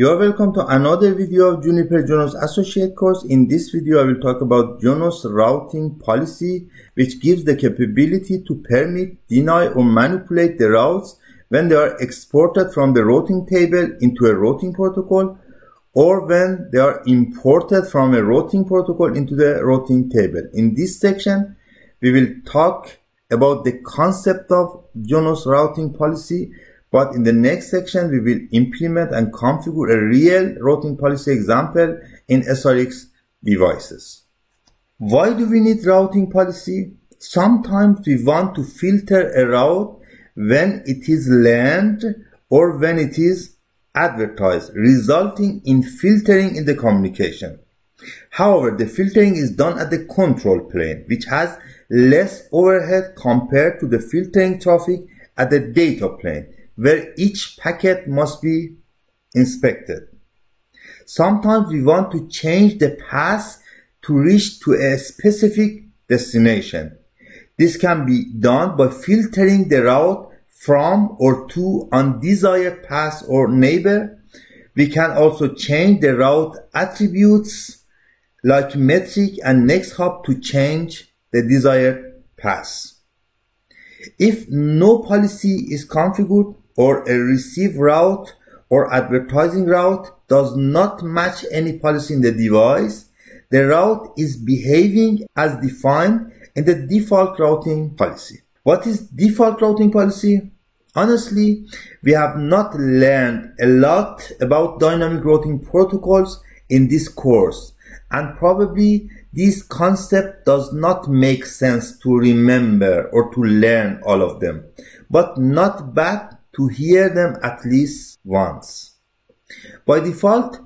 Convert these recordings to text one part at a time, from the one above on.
You are welcome to another video of Juniper Junos Associate course. In this video, I will talk about Junos routing policy, which gives the capability to permit, deny, or manipulate the routes when they are exported from the routing table into a routing protocol or when they are imported from a routing protocol into the routing table. In this section, we will talk about the concept of Junos routing policy, but in the next section, we will implement and configure a real routing policy example in SRX devices. Why do we need routing policy? Sometimes we want to filter a route when it is learned or when it is advertised, resulting in filtering in the communication. However, the filtering is done at the control plane, which has less overhead compared to the filtering traffic at the data plane, where each packet must be inspected. Sometimes we want to change the path to reach to a specific destination. This can be done by filtering the route from or to undesired path or neighbor. We can also change the route attributes like metric and next hop to change the desired path. If no policy is configured, or a receive route or advertising route does not match any policy in the device, the route is behaving as defined in the default routing policy. What is default routing policy? Honestly, we have not learned a lot about dynamic routing protocols in this course and probably this concept does not make sense to remember or to learn all of them, but not bad to hear them at least once. By default,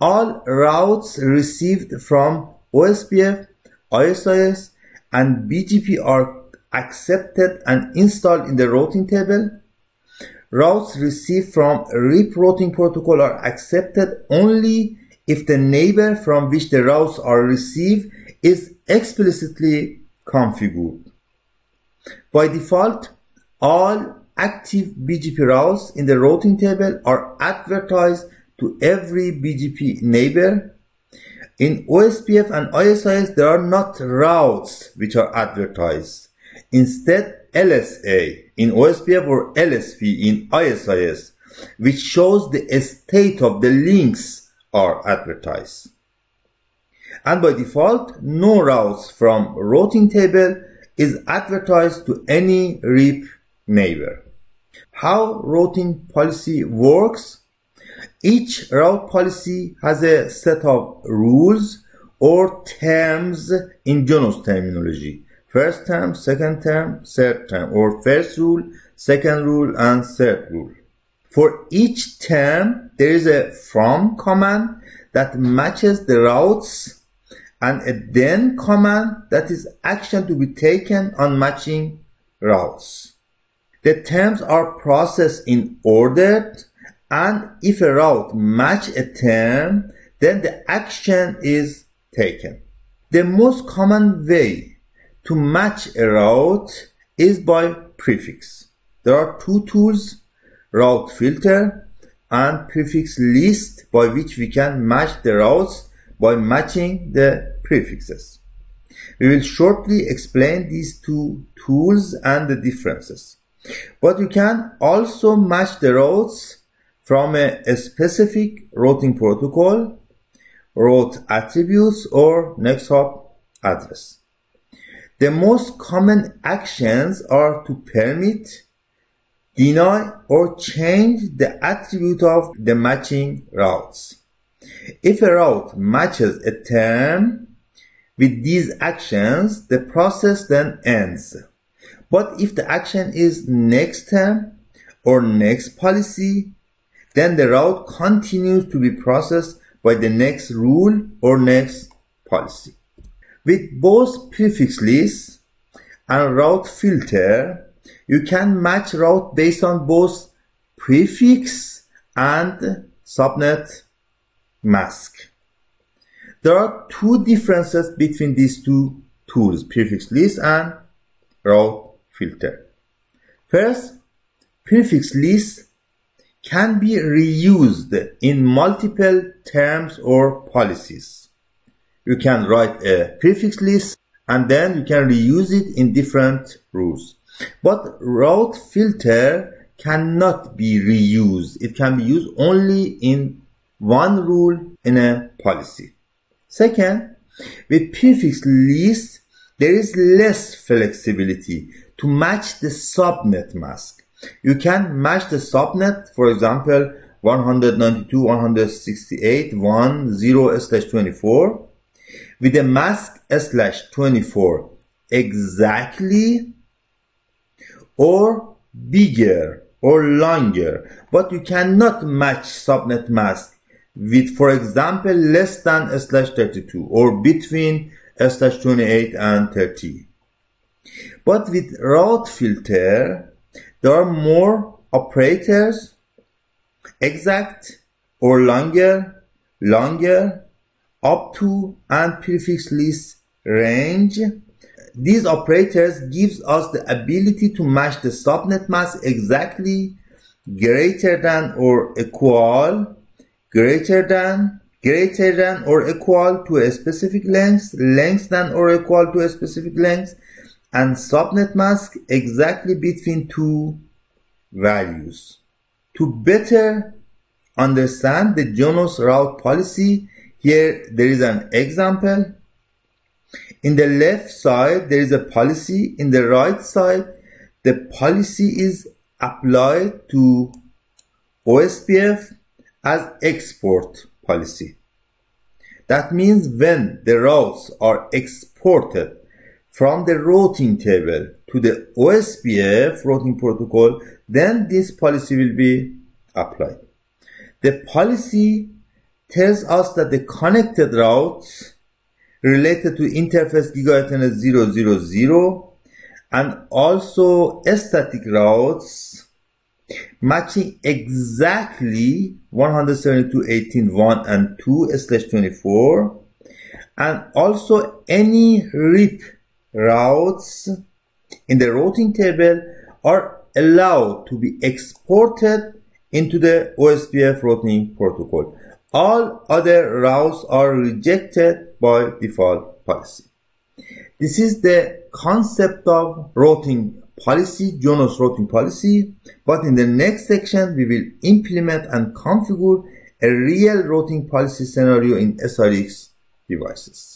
all routes received from OSPF, ISIS, and BGP are accepted and installed in the routing table. Routes received from RIP routing protocol are accepted only if the neighbor from which the routes are received is explicitly configured. By default, all active BGP routes in the routing table are advertised to every BGP neighbor. In OSPF and ISIS, there are not routes which are advertised. Instead, LSA in OSPF or LSP in ISIS, which shows the state of the links are advertised. And by default, no routes from routing table is advertised to any RIP neighbor. How routing policy works? Each route policy has a set of rules or terms in Junos terminology. First term, second term, third term, or first rule, second rule, and third rule. For each term, there is a from command that matches the routes and a then command that is action to be taken on matching routes. The terms are processed in order and if a route match a term, then the action is taken. The most common way to match a route is by prefix. There are two tools, route filter and prefix list by which we can match the routes by matching the prefixes. We will shortly explain these two tools and the differences. But you can also match the routes from a, a specific routing protocol, route attributes, or next hop address. The most common actions are to permit, deny, or change the attribute of the matching routes. If a route matches a term with these actions, the process then ends. But if the action is next term or next policy, then the route continues to be processed by the next rule or next policy. With both prefix list and route filter, you can match route based on both prefix and subnet mask. There are two differences between these two tools, prefix list and route filter. First, prefix list can be reused in multiple terms or policies. You can write a prefix list and then you can reuse it in different rules. But route filter cannot be reused. It can be used only in one rule in a policy. Second, with prefix list, there is less flexibility to match the subnet mask. You can match the subnet, for example, 192.168.1.0/24 with a mask slash 24 exactly or bigger or longer, but you cannot match subnet mask with, for example, less than slash 32 or between slash 28 and 30. But with route filter, there are more operators, exact or longer, longer, up to and prefix length range. These operators gives us the ability to match the subnet mask exactly greater than or equal, greater than, greater than or equal to a specific length, length than or equal to a specific length, and subnet mask exactly between two values. To better understand the Junos route policy, here there is an example. In the left side, there is a policy. In the right side, the policy is applied to OSPF as export policy. That means when the routes are exported from the routing table to the OSPF routing protocol, then this policy will be applied. The policy tells us that the connected routes related to interface giga ethernet 000 and also static routes matching exactly 172.18.1 and 2 slash 24 and also any RIP routes in the routing table are allowed to be exported into the OSPF routing protocol. All other routes are rejected by default policy. This is the concept of routing policy, Junos routing policy, but in the next section we will implement and configure a real routing policy scenario in SRX devices.